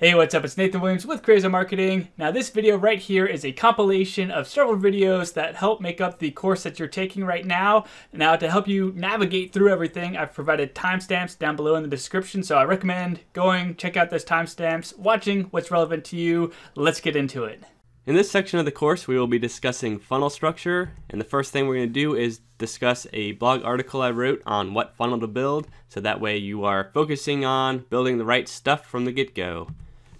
Hey, what's up? It's Nathan Williams with Crazy Marketing. Now, this video right here is a compilation of several videos that help make up the course that you're taking right now. Now, to help you navigate through everything, I've provided timestamps down below in the description, so I recommend going, check out those timestamps, watching what's relevant to you. Let's get into it. In this section of the course, we will be discussing funnel structure, and the first thing we're going to do is discuss a blog article I wrote on what funnel to build, so that way you are focusing on building the right stuff from the get-go.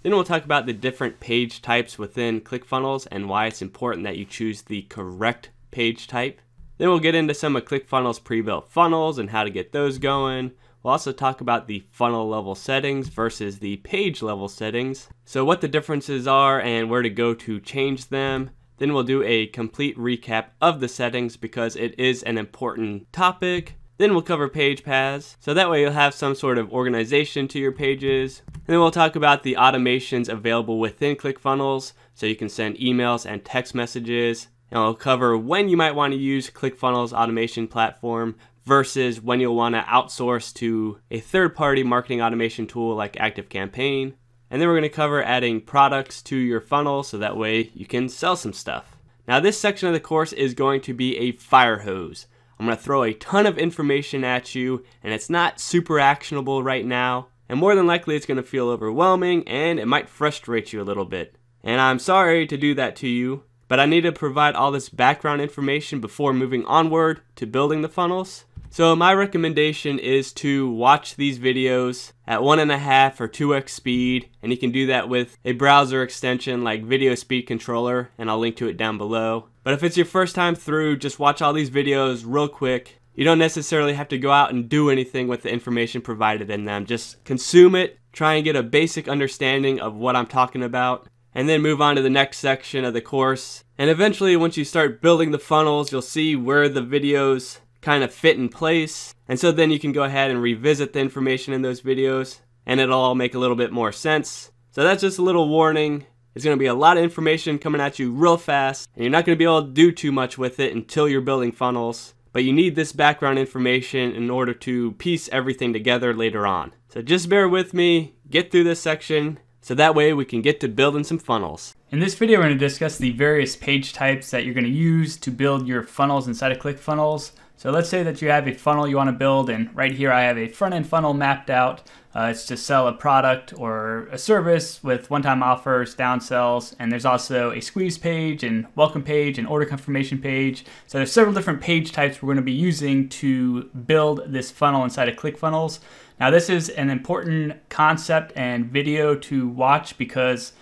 Then we'll talk about the different page types within ClickFunnels and why it's important that you choose the correct page type. Then we'll get into some of ClickFunnels pre-built funnels and how to get those going. We'll also talk about the funnel level settings versus the page level settings. So what the differences are and where to go to change them. Then we'll do a complete recap of the settings because it is an important topic. Then we'll cover page paths, so that way you'll have some sort of organization to your pages. And then we'll talk about the automations available within ClickFunnels, so you can send emails and text messages. And I'll cover when you might want to use ClickFunnels automation platform versus when you'll want to outsource to a third-party marketing automation tool like ActiveCampaign. And then we're going to cover adding products to your funnel so that way you can sell some stuff. Now this section of the course is going to be a fire hose. I'm going to throw a ton of information at you, and it's not super actionable right now. And more than likely, it's going to feel overwhelming and it might frustrate you a little bit. And I'm sorry to do that to you, but I need to provide all this background information before moving onward to building the funnels. So my recommendation is to watch these videos at one and a half or 2x speed and you can do that with a browser extension like Video Speed Controller and I'll link to it down below. But if it's your first time through, just watch all these videos real quick. You don't necessarily have to go out and do anything with the information provided in them. Just consume it, try and get a basic understanding of what I'm talking about, and then move on to the next section of the course. And eventually, once you start building the funnels, you'll see where the videos kind of fit in place. And so then you can go ahead and revisit the information in those videos, and it'll all make a little bit more sense. So that's just a little warning. It's going to be a lot of information coming at you real fast, and you're not going to be able to do too much with it until you're building funnels. But you need this background information in order to piece everything together later on. So just bear with me, get through this section, so that way we can get to building some funnels. In this video, we're to discuss the various page types that you're going to use to build your funnels inside of ClickFunnels. So let's say that you have a funnel you want to build, and right here I have a front end funnel mapped out. Uh, it's to sell a product or a service with one time offers, downsells, and there's also a squeeze page and welcome page and order confirmation page. So there's several different page types we're going to be using to build this funnel inside of ClickFunnels. Now, this is an important concept and video to watch because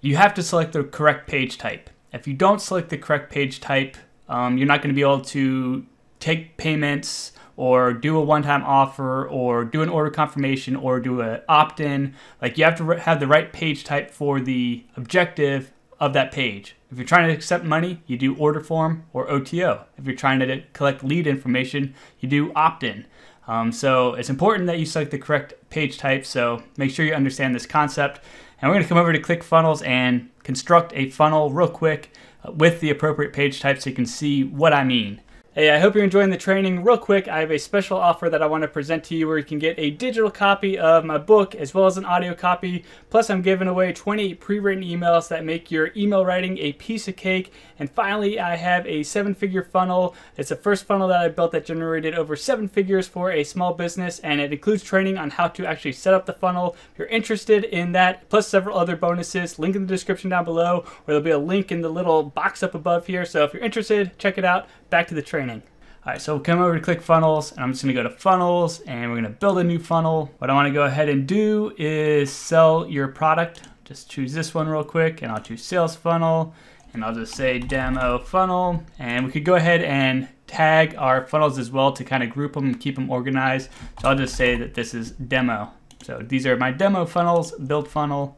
you have to select the correct page type. If you don't select the correct page type, um, you're not going to be able to take payments or do a one-time offer or do an order confirmation or do an opt-in. Like you have to have the right page type for the objective of that page. If you're trying to accept money, you do order form or OTO. If you're trying to collect lead information, you do opt-in. Um, so it's important that you select the correct page type. So make sure you understand this concept. And we're going to come over to ClickFunnels and construct a funnel real quick with the appropriate page type so you can see what I mean. Hey, I hope you're enjoying the training. Real quick, I have a special offer that I want to present to you where you can get a digital copy of my book as well as an audio copy. Plus, I'm giving away 20 pre-written emails that make your email writing a piece of cake. And finally, I have a seven-figure funnel. It's the first funnel that I built that generated over seven figures for a small business, and it includes training on how to actually set up the funnel. If you're interested in that, plus several other bonuses, link in the description down below, or there'll be a link in the little box up above here. So if you're interested, check it out. Back to the training. All right, so we'll come over to ClickFunnels, and I'm just gonna go to funnels, and we're gonna build a new funnel. What I wanna go ahead and do is sell your product. Just choose this one real quick, and I'll choose sales funnel, and I'll just say demo funnel, and we could go ahead and tag our funnels as well to kind of group them and keep them organized. So I'll just say that this is demo. So these are my demo funnels, build funnel,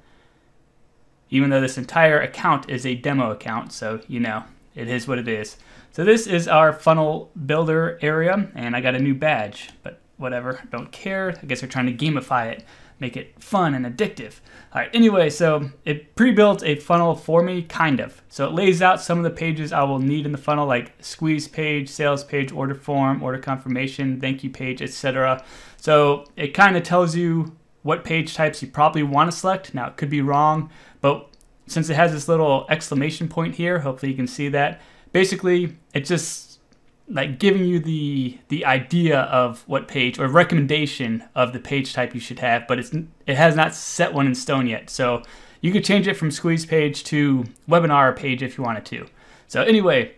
even though this entire account is a demo account, so you know, it is what it is. So this is our funnel builder area, and I got a new badge, but whatever, don't care. I guess they're trying to gamify it, make it fun and addictive. All right, anyway, so it pre-built a funnel for me, kind of. So it lays out some of the pages I will need in the funnel, like squeeze page, sales page, order form, order confirmation, thank you page, etc. So it kind of tells you what page types you probably want to select. Now, it could be wrong, but since it has this little exclamation point here, hopefully you can see that. Basically, it's just like giving you the the idea of what page or recommendation of the page type you should have, but it's it has not set one in stone yet. So you could change it from squeeze page to webinar page if you wanted to. So anyway,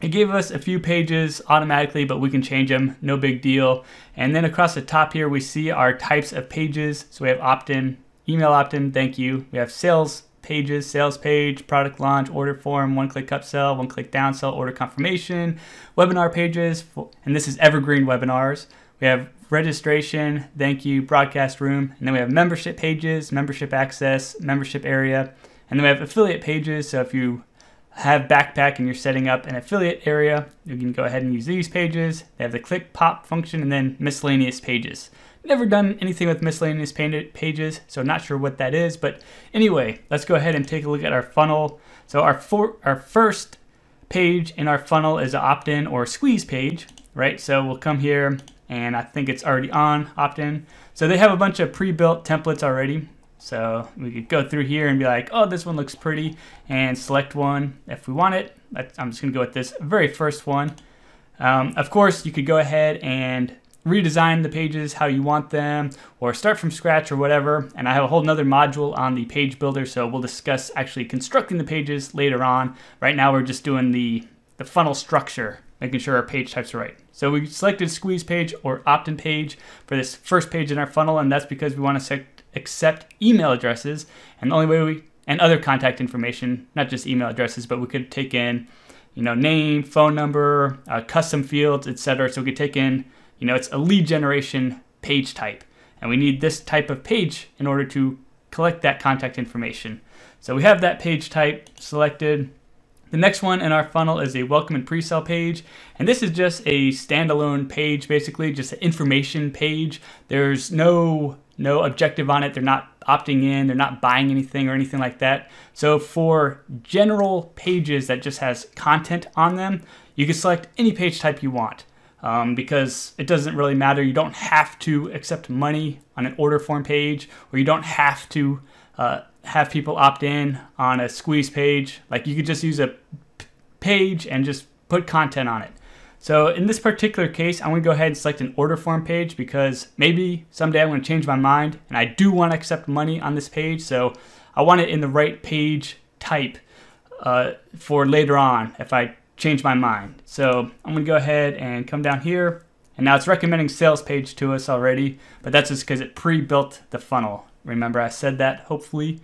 it gave us a few pages automatically, but we can change them, no big deal. And then across the top here, we see our types of pages. So we have opt-in, email opt-in, thank you. We have sales pages, sales page, product launch, order form, one-click upsell, one-click downsell, order confirmation, webinar pages, and this is evergreen webinars. We have registration, thank you, broadcast room, and then we have membership pages, membership access, membership area, and then we have affiliate pages. So if you have Backpack and you're setting up an affiliate area, you can go ahead and use these pages. They have the click pop function and then miscellaneous pages. Never done anything with miscellaneous pages, so not sure what that is. But anyway, let's go ahead and take a look at our funnel. So our, for, our first page in our funnel is an opt-in or squeeze page, right? So we'll come here and I think it's already on opt-in. So they have a bunch of pre-built templates already. So we could go through here and be like, oh, this one looks pretty, and select one if we want it. I'm just gonna go with this very first one. Um, of course, you could go ahead and redesign the pages how you want them, or start from scratch or whatever. And I have a whole nother module on the page builder, so we'll discuss actually constructing the pages later on. Right now, we're just doing the, the funnel structure, making sure our page types are right. So we selected squeeze page or opt-in page for this first page in our funnel, and that's because we want to set accept email addresses. And the only way we, and other contact information, not just email addresses, but we could take in, you know, name, phone number, uh, custom fields, etc. So we could take in, you know, it's a lead generation page type. And we need this type of page in order to collect that contact information. So we have that page type selected. The next one in our funnel is a welcome and pre-sale page. And this is just a standalone page, basically just an information page. There's no no objective on it. They're not opting in, they're not buying anything or anything like that. So for general pages that just has content on them, you can select any page type you want. Um, because it doesn't really matter. You don't have to accept money on an order form page, or you don't have to uh, have people opt in on a squeeze page. Like you could just use a page and just put content on it. So in this particular case, I'm gonna go ahead and select an order form page because maybe someday I'm gonna change my mind and I do wanna accept money on this page. So I want it in the right page type uh, for later on if I change my mind. So I'm gonna go ahead and come down here and now it's recommending sales page to us already, but that's just because it pre-built the funnel. Remember I said that hopefully.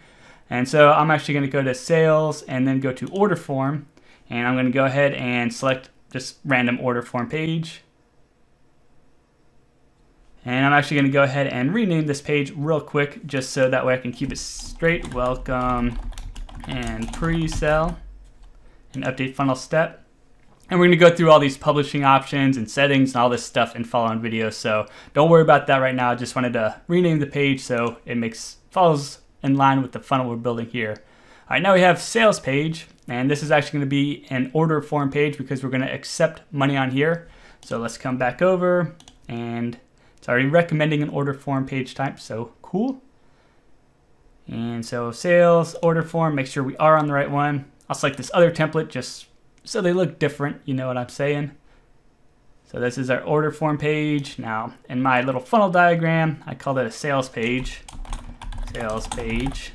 And so I'm actually gonna go to sales and then go to order form and I'm gonna go ahead and select just random order form page. And I'm actually going to go ahead and rename this page real quick just so that way I can keep it straight. Welcome and pre-sale and update funnel step. And we're to go through all these publishing options and settings and all this stuff in following videos. So don't worry about that right now. I just wanted to rename the page so it makes follows in line with the funnel we're building here. All right, now we have sales page. And this is actually going to be an order form page because we're going to accept money on here. So let's come back over and it's already recommending an order form page type. So cool. And so sales, order form, make sure we are on the right one. I'll select this other template just so they look different. You know what I'm saying? So this is our order form page. Now in my little funnel diagram, I call it a sales page. Sales page.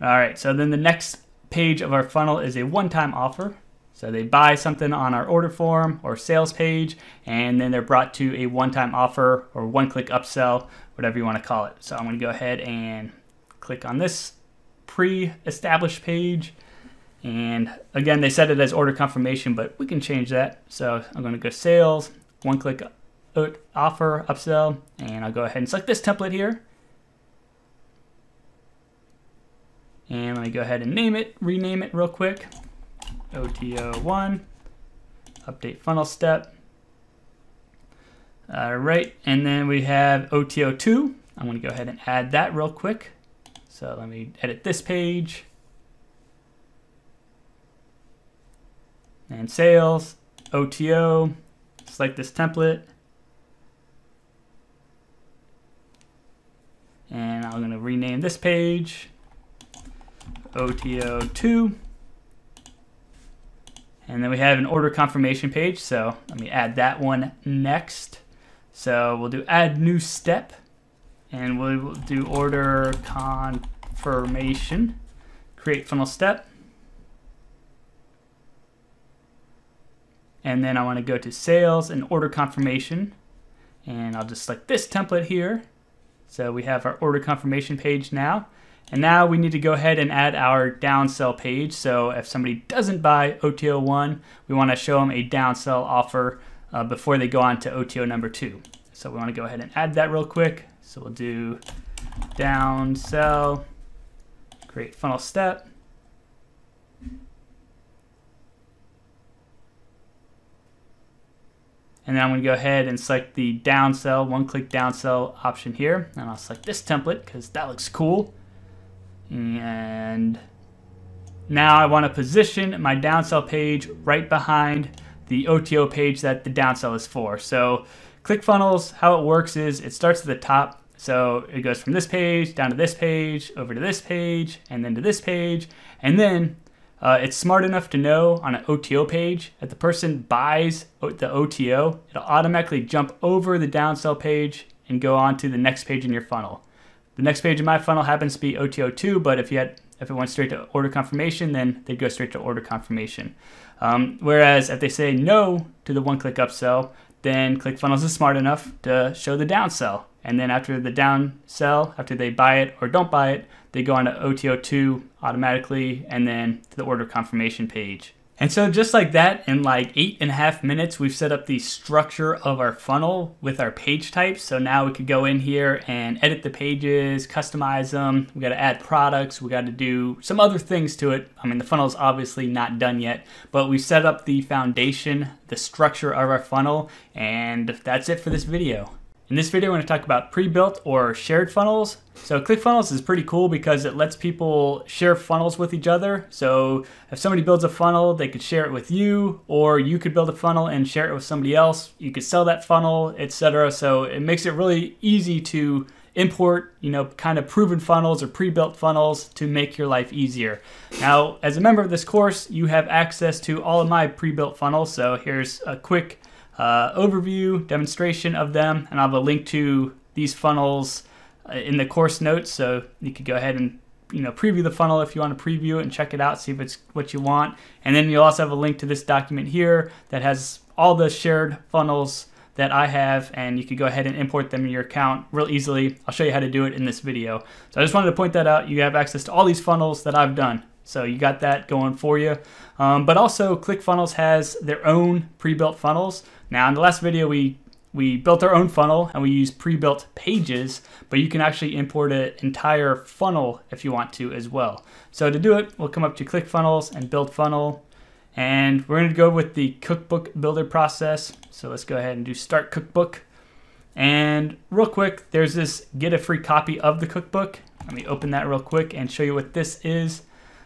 All right, so then the next page of our funnel is a one-time offer. So they buy something on our order form or sales page, and then they're brought to a one-time offer or one-click upsell, whatever you want to call it. So I'm going to go ahead and click on this pre-established page. And again, they set it as order confirmation, but we can change that. So I'm going to go sales, one-click uh, offer, upsell, and I'll go ahead and select this template here. And let me go ahead and name it, rename it real quick. OTO1, update funnel step. All right, and then we have OTO2. I'm gonna go ahead and add that real quick. So let me edit this page. And sales, OTO, select this template. And I'm going to rename this page OTO2. And then we have an order confirmation page, so let me add that one next. So we'll do add new step, and we'll do order confirmation, create funnel step. And then I want to go to sales and order confirmation, and I'll just select this template here. So we have our order confirmation page now. And now we need to go ahead and add our downsell page. So if somebody doesn't buy OTO1, we want to show them a downsell offer uh, before they go on to OTO number two. So we want to go ahead and add that real quick. So we'll do downsell, create funnel step. And then I'm to go ahead and select the downsell, one-click downsell option here. And I'll select this template because that looks cool. And now I want to position my downsell page right behind the OTO page that the downsell is for. So ClickFunnels, how it works is it starts at the top. So it goes from this page down to this page, over to this page, and then to this page. And then uh, it's smart enough to know on an OTO page that the person buys the OTO, it'll automatically jump over the downsell page and go on to the next page in your funnel. The next page in my funnel happens to be OTO2, but if you had if it went straight to order confirmation, then they'd go straight to order confirmation. Um, whereas if they say no to the one-click upsell, then ClickFunnels is smart enough to show the downsell. And then after the downsell, after they buy it or don't buy it, they go on to OTO2 automatically and then to the order confirmation page. And so just like that, in like eight and a half minutes, we've set up the structure of our funnel with our page types. So now we could go in here and edit the pages, customize them. We got to add products. We got to do some other things to it. I mean, the funnel is obviously not done yet, but we set up the foundation, the structure of our funnel, and that's it for this video. In this video, we're going to talk about pre-built or shared funnels. So ClickFunnels is pretty cool because it lets people share funnels with each other. So if somebody builds a funnel, they could share it with you, or you could build a funnel and share it with somebody else. You could sell that funnel, etc. So it makes it really easy to import, you know, kind of proven funnels or pre-built funnels to make your life easier. Now, as a member of this course, you have access to all of my pre-built funnels. So here's a quick uh, overview, demonstration of them, and I'll have a link to these funnels uh, in the course notes. So you could go ahead and you know preview the funnel if you want to preview it and check it out, see if it's what you want. And then you'll also have a link to this document here that has all the shared funnels that I have, and you could go ahead and import them in your account real easily. I'll show you how to do it in this video. So I just wanted to point that out. You have access to all these funnels that I've done. So you got that going for you. Um, but also ClickFunnels has their own pre-built funnels. Now in the last video we we built our own funnel and we use pre-built pages, but you can actually import an entire funnel if you want to as well. So to do it, we'll come up to ClickFunnels and build funnel. And we're gonna go with the cookbook builder process. So let's go ahead and do start cookbook. And real quick, there's this get a free copy of the cookbook. Let me open that real quick and show you what this is.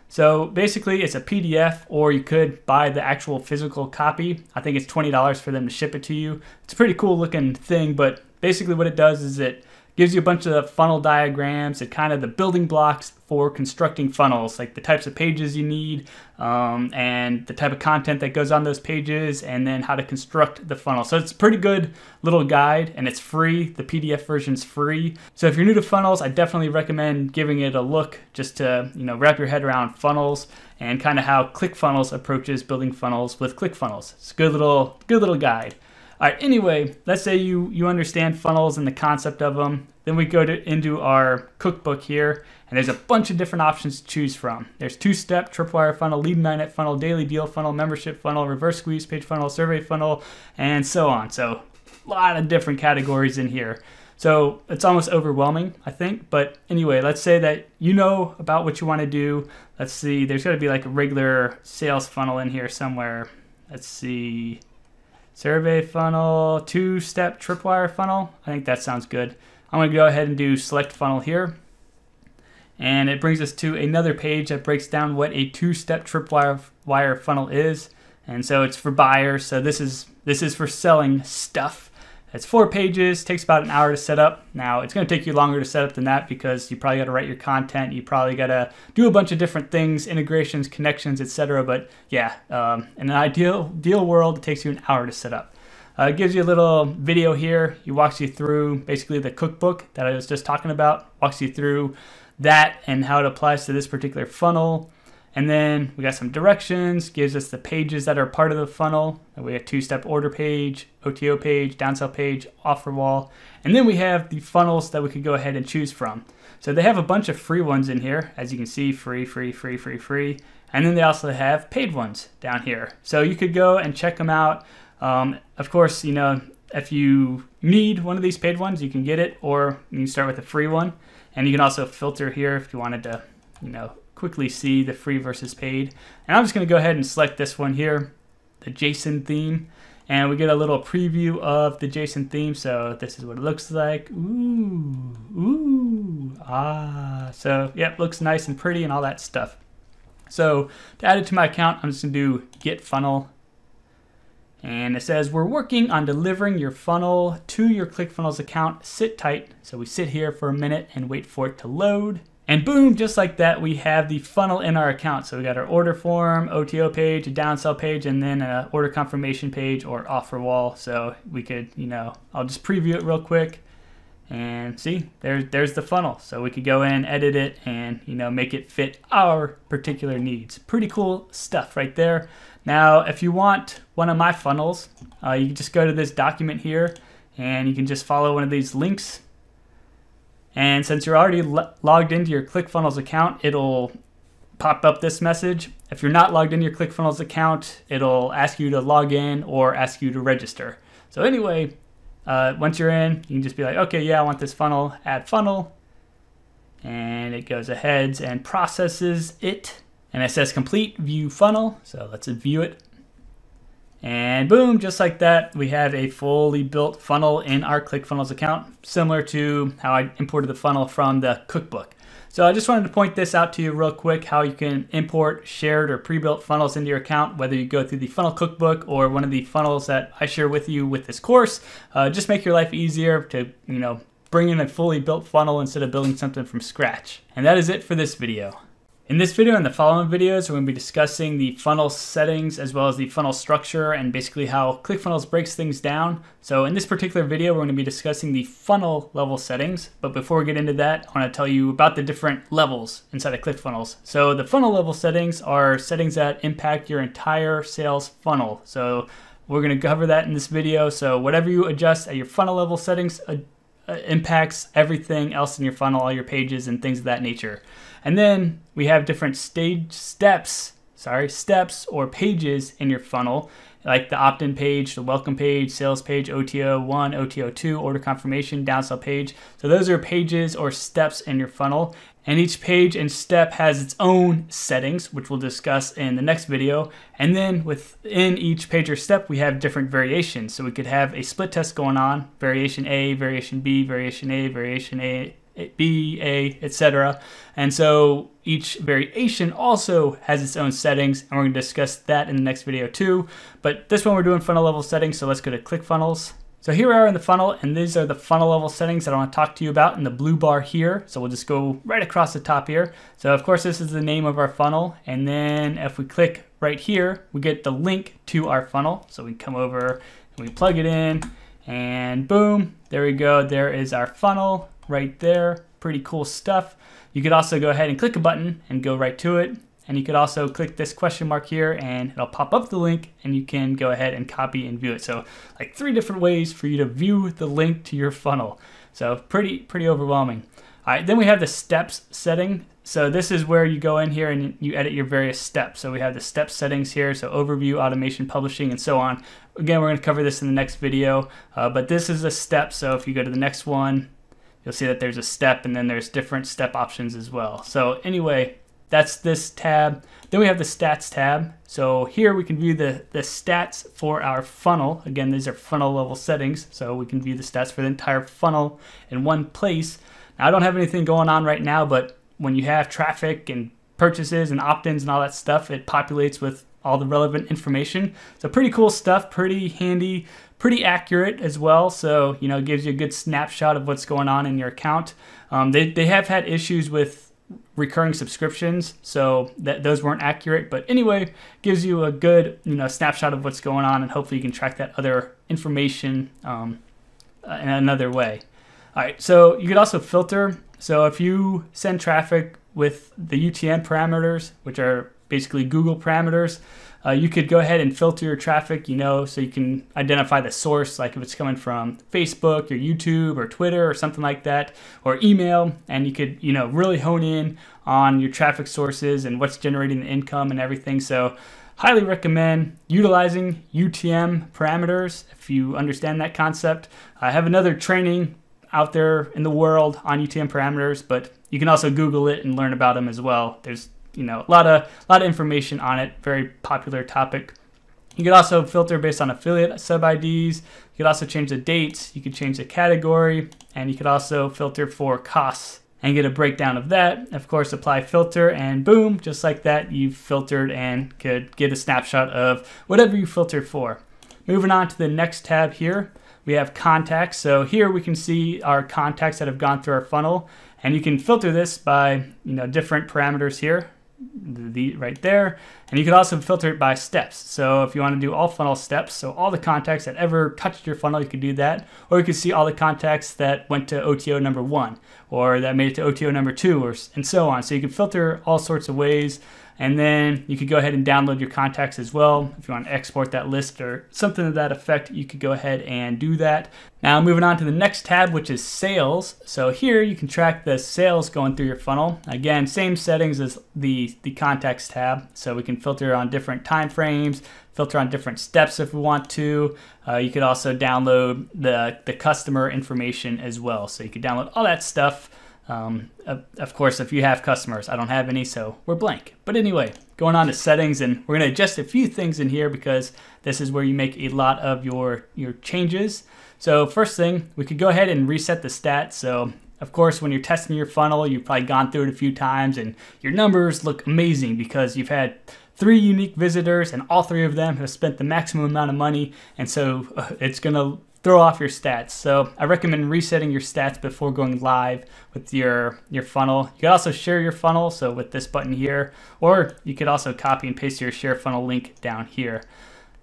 So basically, it's a PDF, or you could buy the actual physical copy. I think it's $20 for them to ship it to you. It's a pretty cool looking thing, but basically, what it does is it gives you a bunch of funnel diagrams and kind of the building blocks for constructing funnels, like the types of pages you need um, and the type of content that goes on those pages, and then how to construct the funnel. So it's a pretty good little guide and it's free. The PDF version is free. So if you're new to funnels, I definitely recommend giving it a look just to you know wrap your head around funnels and kind of how ClickFunnels approaches building funnels with ClickFunnels. It's a good little good little guide. All right, anyway, let's say you, you understand funnels and the concept of them. Then we go to, into our cookbook here, and there's a bunch of different options to choose from. There's two-step, tripwire funnel, lead magnet funnel, daily deal funnel, membership funnel, reverse squeeze page funnel, survey funnel, and so on. So a lot of different categories in here. So it's almost overwhelming, I think. But anyway, let's say that you know about what you want to do. Let's see, there's got to be like a regular sales funnel in here somewhere. Let's see. Survey funnel, two-step tripwire funnel. I think that sounds good. I'm going to go ahead and do select funnel here. And it brings us to another page that breaks down what a two-step tripwire wire funnel is. And so it's for buyers. So this is this is for selling stuff. It's four pages, takes about an hour to set up. Now, it's going to take you longer to set up than that because you probably got to write your content. You probably got to do a bunch of different things, integrations, connections, etc. But yeah, um, in an ideal, ideal world, it takes you an hour to set up. Uh, it gives you a little video here. He walks you through basically the cookbook that I was just talking about, walks you through that and how it applies to this particular funnel. And then we got some directions, gives us the pages that are part of the funnel. We have two-step order page, OTO page, downsell page, offer wall. And then we have the funnels that we could go ahead and choose from. So they have a bunch of free ones in here. As you can see, free, free, free, free, free. And then they also have paid ones down here. So you could go and check them out. Um, of course, you know, if you need one of these paid ones, you can get it, or you can start with a free one. And you can also filter here if you wanted to, you know, quickly see the free versus paid. And I'm just going to go ahead and select this one here, the JSON theme. And we get a little preview of the JSON theme. So this is what it looks like. Ooh, ooh, ah. So yep, looks nice and pretty and all that stuff. So to add it to my account, I'm just to do get funnel. And it says, we're working on delivering your funnel to your ClickFunnels account. Sit tight. So we sit here for a minute and wait for it to load. And boom, just like that, we have the funnel in our account. So we got our order form, OTO page, a downsell page, and then an order confirmation page or offer wall. So we could, you know, I'll just preview it real quick and see, there's, there's the funnel. So we could go in, edit it, and, you know, make it fit our particular needs. Pretty cool stuff right there. Now, if you want one of my funnels, uh, you can just go to this document here and you can just follow one of these links and since you're already lo logged into your ClickFunnels account, it'll pop up this message. If you're not logged into your ClickFunnels account, it'll ask you to log in or ask you to register. So anyway, uh, once you're in, you can just be like, okay, yeah, I want this funnel, add funnel. And it goes ahead and processes it. And it says complete view funnel. So let's view it. And boom, just like that, we have a fully built funnel in our ClickFunnels account, similar to how I imported the funnel from the cookbook. So I just wanted to point this out to you real quick, how you can import shared or pre-built funnels into your account, whether you go through the funnel cookbook or one of the funnels that I share with you with this course. Uh, just make your life easier to, you know, bring in a fully built funnel instead of building something from scratch. And that is it for this video. In this video and the following videos, we're going to be discussing the funnel settings as well as the funnel structure and basically how ClickFunnels breaks things down. So in this particular video, we're going to be discussing the funnel level settings. But before we get into that, I want to tell you about the different levels inside of ClickFunnels. So the funnel level settings are settings that impact your entire sales funnel. So we're going to cover that in this video. So whatever you adjust at your funnel level settings Uh, impacts everything else in your funnel, all your pages and things of that nature. And then we have different stage steps, sorry, steps or pages in your funnel, like the opt-in page, the welcome page, sales page, OTO 1, OTO 2, order confirmation, downsell page. So those are pages or steps in your funnel. And each page and step has its own settings, which we'll discuss in the next video. And then within each page or step, we have different variations. So we could have a split test going on, variation A, variation B, variation A, variation A, B, A, etc. And so each variation also has its own settings, and we're to discuss that in the next video too. But this one we're doing funnel level settings, so let's go to ClickFunnels. So here we are in the funnel, and these are the funnel level settings that I want to talk to you about in the blue bar here. So we'll just go right across the top here. So of course this is the name of our funnel, and then if we click right here, we get the link to our funnel. So we come over and we plug it in, and boom, there we go. There is our funnel right there. Pretty cool stuff. You could also go ahead and click a button and go right to it. And you could also click this question mark here and it'll pop up the link and you can go ahead and copy and view it. So like three different ways for you to view the link to your funnel. So pretty, pretty overwhelming. All right, then we have the steps setting. So this is where you go in here and you edit your various steps. So we have the step settings here, so overview, automation, publishing, and so on. Again, we're gonna cover this in the next video, uh, but this is a step. So if you go to the next one, you'll see that there's a step and then there's different step options as well. So anyway, that's this tab. Then we have the stats tab. So here we can view the, the stats for our funnel. Again, these are funnel level settings. So we can view the stats for the entire funnel in one place. Now I don't have anything going on right now, but when you have traffic and purchases and opt-ins and all that stuff, it populates with all the relevant information. So pretty cool stuff, pretty handy, pretty accurate as well. So, you know, it gives you a good snapshot of what's going on in your account. Um, they, they have had issues with recurring subscriptions, so that those weren't accurate. But anyway, gives you a good, you know, snapshot of what's going on, and hopefully you can track that other information um, in another way. All right, so you could also filter. So if you send traffic with the UTM parameters, which are basically Google parameters, uh, you could go ahead and filter your traffic, you know, so you can identify the source, like if it's coming from Facebook or YouTube or Twitter or something like that, or email, and you could, you know, really hone in on your traffic sources and what's generating the income and everything. So, highly recommend utilizing UTM parameters if you understand that concept. I have another training out there in the world on UTM parameters, but you can also Google it and learn about them as well. There's you know a lot of a lot of information on it. Very popular topic. You could also filter based on affiliate sub IDs. You could also change the dates. You could change the category, and you could also filter for costs and get a breakdown of that. Of course, apply filter, and boom, just like that, you've filtered and could get a snapshot of whatever you filtered for. Moving on to the next tab here, we have contacts. So here we can see our contacts that have gone through our funnel, and you can filter this by you know different parameters here the right there. And you can also filter it by steps. So if you want to do all funnel steps, so all the contacts that ever touched your funnel, you could do that. Or you can see all the contacts that went to OTO number one, or that made it to OTO number two, or and so on. So you can filter all sorts of ways. And then you could go ahead and download your contacts as well. If you want to export that list or something to that effect, you could go ahead and do that. Now moving on to the next tab, which is sales. So here you can track the sales going through your funnel. Again, same settings as the, the contacts tab. So we can filter on different time frames, filter on different steps if we want to. Uh, you could also download the, the customer information as well. So you could download all that stuff um, of course, if you have customers, I don't have any, so we're blank. But anyway, going on to settings, and we're going to adjust a few things in here because this is where you make a lot of your, your changes. So first thing, we could go ahead and reset the stats. So of course, when you're testing your funnel, you've probably gone through it a few times and your numbers look amazing because you've had three unique visitors and all three of them have spent the maximum amount of money. And so uh, it's going to throw off your stats. So I recommend resetting your stats before going live with your, your funnel. You can also share your funnel, so with this button here, or you could also copy and paste your share funnel link down here.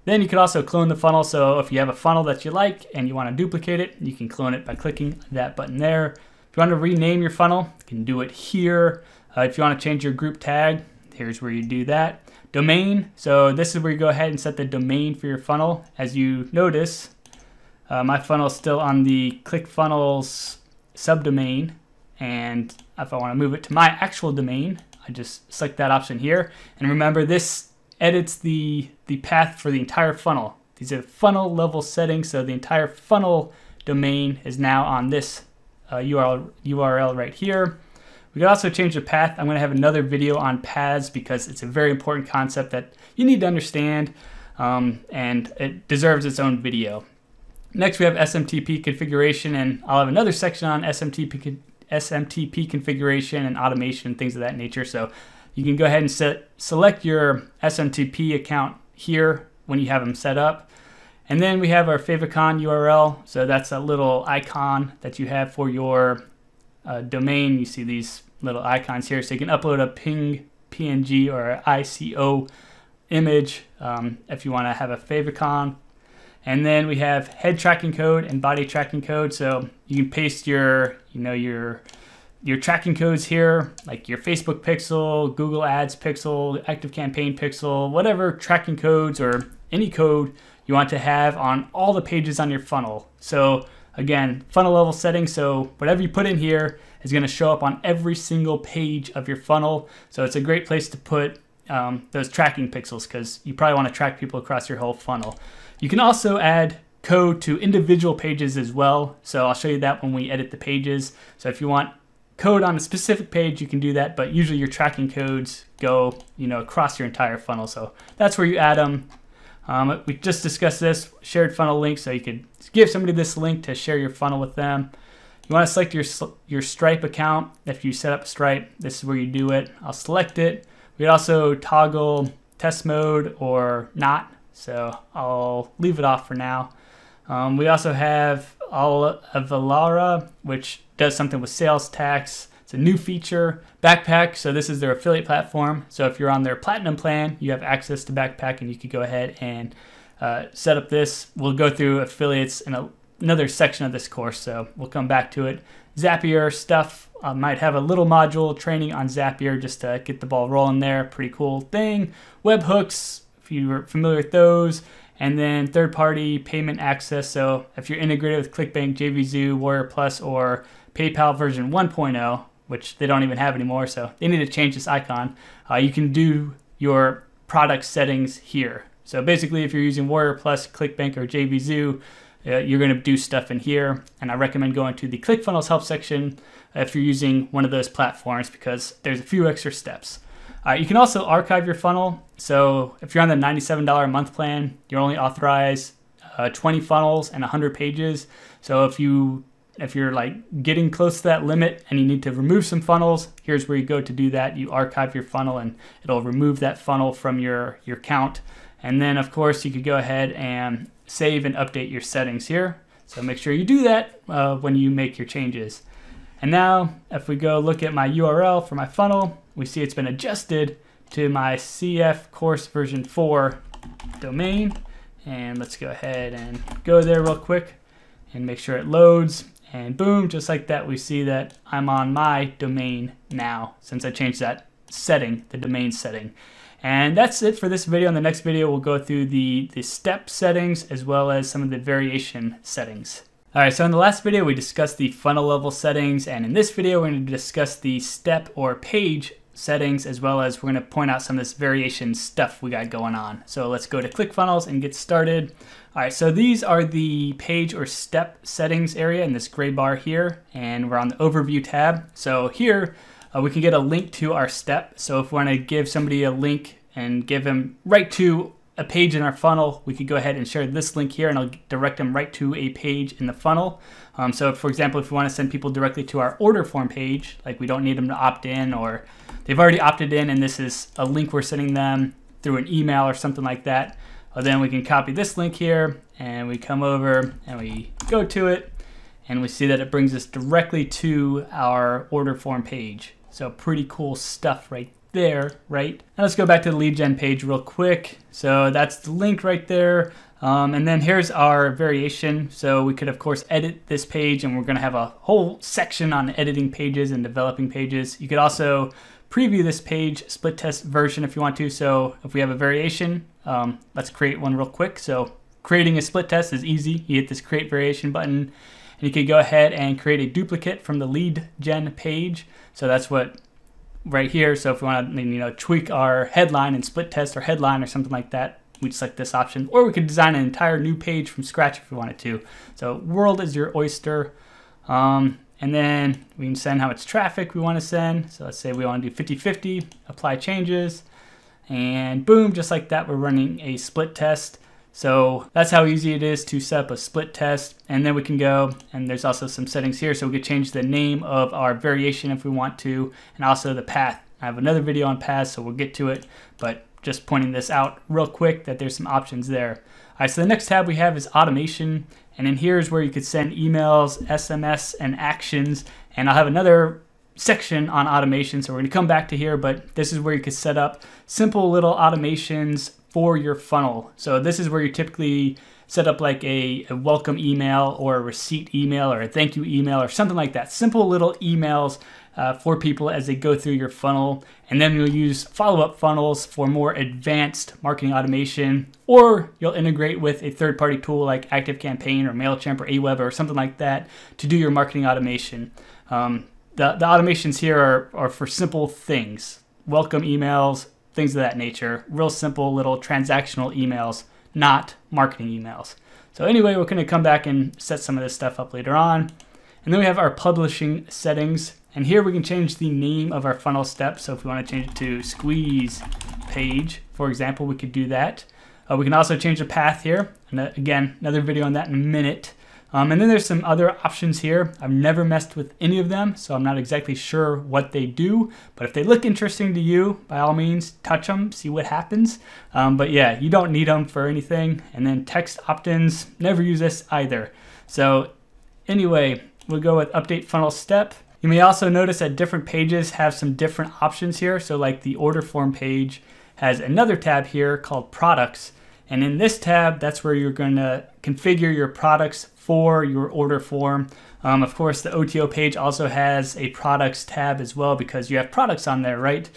Then you could also clone the funnel, so if you have a funnel that you like and you want to duplicate it, you can clone it by clicking that button there. If you want to rename your funnel, you can do it here. Uh, if you want to change your group tag, here's where you do that. Domain, so this is where you go ahead and set the domain for your funnel. As you notice, uh, my funnel is still on the ClickFunnels subdomain, and if I want to move it to my actual domain, I just select that option here. And remember, this edits the, the path for the entire funnel. These are funnel level settings, so the entire funnel domain is now on this uh, URL, URL right here. We can also change the path. I'm going to have another video on paths because it's a very important concept that you need to understand, um, and it deserves its own video. Next, we have SMTP configuration, and I'll have another section on SMTP, SMTP configuration and automation and things of that nature. So you can go ahead and set, select your SMTP account here when you have them set up. And then we have our favicon URL. So that's a little icon that you have for your uh, domain. You see these little icons here. So you can upload a ping PNG or ICO image um, if you want to have a favicon and then we have head tracking code and body tracking code. So you can paste your, you know, your your tracking codes here, like your Facebook pixel, Google Ads pixel, ActiveCampaign pixel, whatever tracking codes or any code you want to have on all the pages on your funnel. So again, funnel level settings. So whatever you put in here is going to show up on every single page of your funnel. So it's a great place to put um, those tracking pixels because you probably want to track people across your whole funnel. You can also add code to individual pages as well. So I'll show you that when we edit the pages. So if you want code on a specific page, you can do that, but usually your tracking codes go, you know, across your entire funnel. So that's where you add them. Um, we just discussed this shared funnel link, so you could give somebody this link to share your funnel with them. You want to select your your Stripe account. If you set up Stripe, this is where you do it. I'll select it. We also toggle test mode or not. So I'll leave it off for now. Um, we also have all Avalara, which does something with sales tax. It's a new feature. Backpack, so this is their affiliate platform. So if you're on their platinum plan, you have access to Backpack and you could go ahead and uh, set up this. We'll go through affiliates in a, another section of this course, so we'll come back to it. Zapier stuff, uh, might have a little module training on Zapier just to get the ball rolling there. Pretty cool thing. Webhooks, if you're familiar with those. And then third party payment access. So if you're integrated with ClickBank, JVZoo, Warrior Plus, or PayPal version 1.0, which they don't even have anymore, so they need to change this icon, uh, you can do your product settings here. So basically, if you're using Warrior Plus, ClickBank, or JVZoo, uh, you're going to do stuff in here. And I recommend going to the ClickFunnels help section if you're using one of those platforms because there's a few extra steps. Uh, you can also archive your funnel. So if you're on the $97 a month plan, you're only authorized uh, 20 funnels and 100 pages. So if you if you're like getting close to that limit and you need to remove some funnels, here's where you go to do that. You archive your funnel and it'll remove that funnel from your your count. And then of course you could go ahead and save and update your settings here. So make sure you do that uh, when you make your changes. And now if we go look at my URL for my funnel, we see it's been adjusted to my CF course version 4 domain. And let's go ahead and go there real quick and make sure it loads. And boom, just like that, we see that I'm on my domain now since I changed that setting, the domain setting. And that's it for this video. In the next video, we'll go through the, the step settings as well as some of the variation settings. All right, so in the last video, we discussed the funnel level settings, and in this video, we're going to discuss the step or page settings, as well as we're going to point out some of this variation stuff we got going on. So let's go to ClickFunnels and get started. All right, so these are the page or step settings area in this gray bar here, and we're on the overview tab. So here, uh, we can get a link to our step. So if we want to give somebody a link and give them right to a page in our funnel, we could go ahead and share this link here and I'll direct them right to a page in the funnel. Um, so for example, if we want to send people directly to our order form page, like we don't need them to opt in or they've already opted in and this is a link we're sending them through an email or something like that, well, then we can copy this link here and we come over and we go to it and we see that it brings us directly to our order form page. So pretty cool stuff right there, right? Now let's go back to the lead gen page real quick. So that's the link right there. Um, and then here's our variation. So we could of course edit this page and we're gonna have a whole section on editing pages and developing pages. You could also preview this page split test version if you want to. So if we have a variation, um, let's create one real quick. So creating a split test is easy. You hit this create variation button and you could go ahead and create a duplicate from the lead gen page. So that's what right here. So if we want to, you know, tweak our headline and split test our headline or something like that, we'd select this option. Or we could design an entire new page from scratch if we wanted to. So world is your oyster. Um, and then we can send how much traffic we want to send. So let's say we want to do 50-50, apply changes, and boom, just like that, we're running a split test. So that's how easy it is to set up a split test. And then we can go, and there's also some settings here. So we could change the name of our variation if we want to, and also the path. I have another video on paths, so we'll get to it, but just pointing this out real quick that there's some options there. All right, so the next tab we have is automation. And in here is where you could send emails, SMS, and actions. And I'll have another section on automation. So we're to come back to here, but this is where you could set up simple little automations for your funnel. So this is where you typically set up like a, a, welcome email or a receipt email or a thank you email or something like that. Simple little emails uh, for people as they go through your funnel. And then you'll use follow up funnels for more advanced marketing automation, or you'll integrate with a third party tool like ActiveCampaign or MailChimp or AWeber or something like that to do your marketing automation. Um, the, the automations here are, are for simple things welcome emails, things of that nature. Real simple little transactional emails, not marketing emails. So anyway, we're to come back and set some of this stuff up later on. And then we have our publishing settings. And here we can change the name of our funnel step. So if we want to change it to squeeze page, for example, we could do that. Uh, we can also change the path here. And uh, again, another video on that in a minute. Um, and then there's some other options here. I've never messed with any of them, so I'm not exactly sure what they do. But if they look interesting to you, by all means, touch them, see what happens. Um, but yeah, you don't need them for anything. And then text opt-ins, never use this either. So anyway, we'll go with update funnel step. You may also notice that different pages have some different options here. So like the order form page has another tab here called products. And in this tab, that's where you're going to configure your products for your order form. Um, of course, the OTO page also has a products tab as well because you have products on there, right?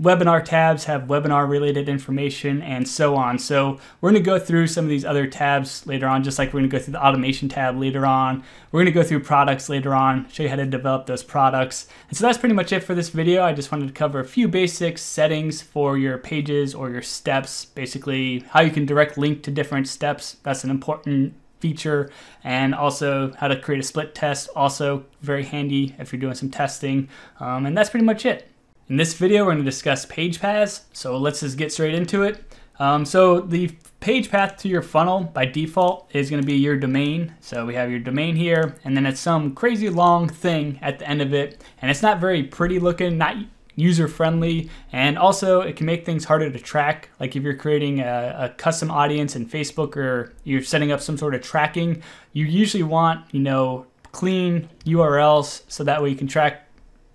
Webinar tabs have webinar related information and so on. So we're going to go through some of these other tabs later on, just like we're going to go through the automation tab later on. We're going to go through products later on, show you how to develop those products. And so that's pretty much it for this video. I just wanted to cover a few basic settings for your pages or your steps, basically how you can direct link to different steps. That's an important feature and also how to create a split test also very handy if you're doing some testing um, and that's pretty much it in this video, we're going to discuss page paths, so let's just get straight into it. Um, so the page path to your funnel by default is going to be your domain. So we have your domain here, and then it's some crazy long thing at the end of it, and it's not very pretty looking, not user friendly, and also it can make things harder to track. Like if you're creating a, a, custom audience in Facebook or you're setting up some sort of tracking, you usually want, you know, clean URLs so that way you can track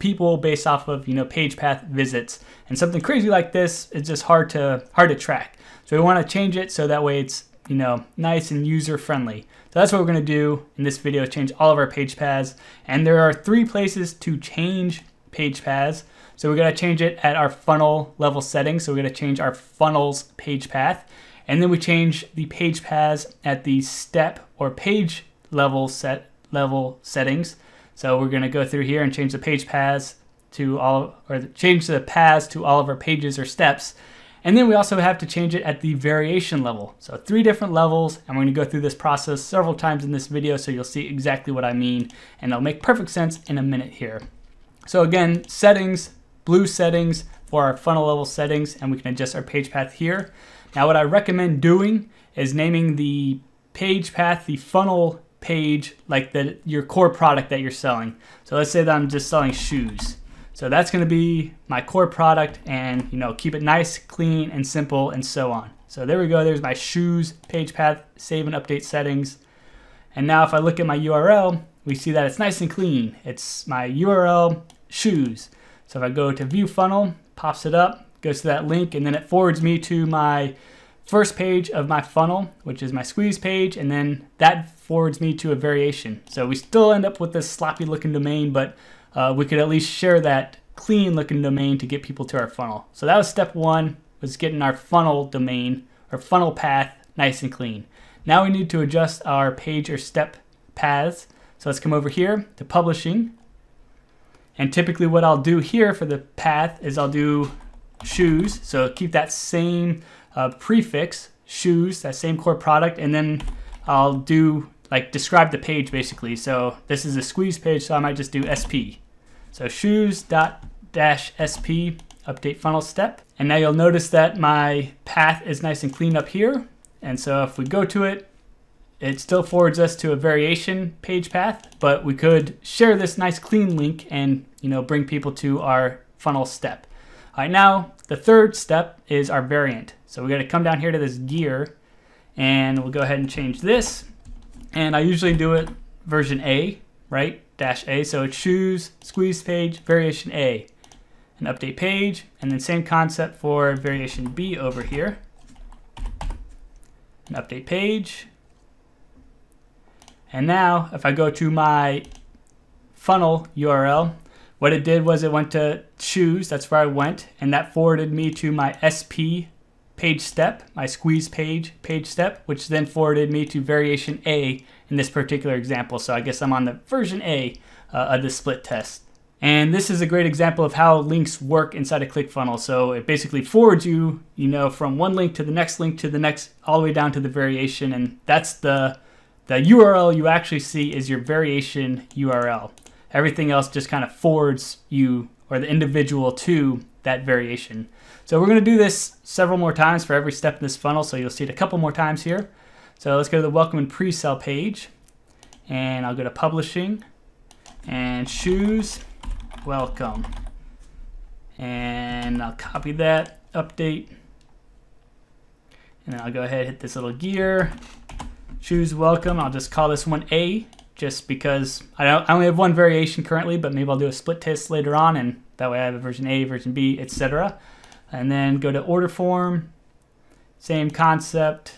people based off of you know page path visits. And something crazy like this is just hard to hard to track. So we want to change it so that way it's you know nice and user friendly so that's what we're going to do in this video change all of our page paths. And there are three places to change page paths. So we're going to change it at our funnel level settings. So we're going to change our funnels page path. And then we change the page paths at the step or page level set level settings so we're going to go through here and change the page paths to all, or change the paths to all of our pages or steps. And then we also have to change it at the variation level. So three different levels, and we're gonna go through this process several times in this video so you'll see exactly what I mean, and it'll make perfect sense in a minute here. So again, settings, blue settings for our funnel level settings, and we can adjust our page path here. Now what I recommend doing is naming the page path, the funnel page like the your core product that you're selling. So let's say that I'm just selling shoes. So that's going to be my core product and you know keep it nice, clean and simple and so on. So there we go. There's my shoes page path, save and update settings. And now if I look at my URL, we see that it's nice and clean. It's my URL shoes. So if I go to view funnel, pops it up, goes to that link and then it forwards me to my first page of my funnel, which is my squeeze page, and then that forwards me to a variation. So we still end up with this sloppy looking domain, but uh, we could at least share that clean looking domain to get people to our funnel. So that was step one, was getting our funnel domain, our funnel path nice and clean. Now we need to adjust our page or step paths. So let's come over here to publishing. And typically what I'll do here for the path is I'll do shoes. So keep that same uh, prefix, shoes, that same core product, and then I'll do like describe the page basically. So this is a squeeze page, so I might just do SP. So shoes dot dash SP update funnel step. And now you'll notice that my path is nice and clean up here. And so if we go to it, it still forwards us to a variation page path, but we could share this nice clean link and you know bring people to our funnel step. All right, now the third step is our variant. So we're gonna come down here to this gear and we'll go ahead and change this. And I usually do it version A, right? Dash A. So choose squeeze page, variation A. An update page, and then same concept for variation B over here. An update page. And now if I go to my funnel URL, what it did was it went to choose, that's where I went, and that forwarded me to my SP page step, my squeeze page page step, which then forwarded me to variation A in this particular example. So I guess I'm on the version A uh, of the split test. And this is a great example of how links work inside a ClickFunnels. So it basically forwards you, you know, from one link to the next link to the next, all the way down to the variation. And that's the, the URL you actually see is your variation URL. Everything else just kind of forwards you or the individual to that variation. So we're going to do this several more times for every step in this funnel, so you'll see it a couple more times here. So let's go to the welcome and pre-sale page. and I'll go to publishing and choose welcome and I'll copy that update and then I'll go ahead and hit this little gear choose welcome I'll just call this one A just because I, I only have one variation currently but maybe I'll do a split test later on and that way I have a version A version B etc and then go to order form same concept.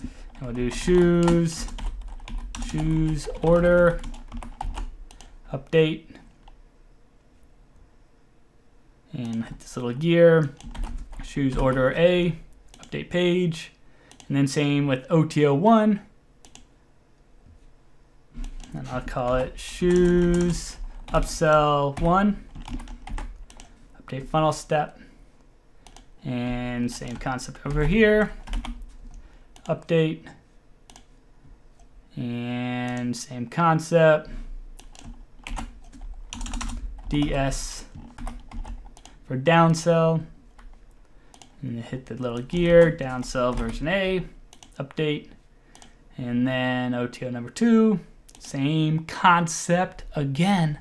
And we'll do shoes shoes order update. And hit this little gear shoes order A update page. And then same with OTO1 and I'll call it shoes upsell 1 update funnel step and same concept over here update and same concept DS for downsell. And hit the little gear, downsell version A, update. And then OTO number two, same concept again.